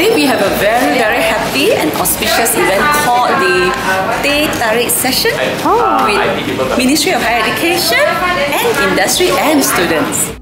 Today we have a very very happy and auspicious event called the Teh Tarik Session oh. with Ministry of Higher Education and Industry and Students.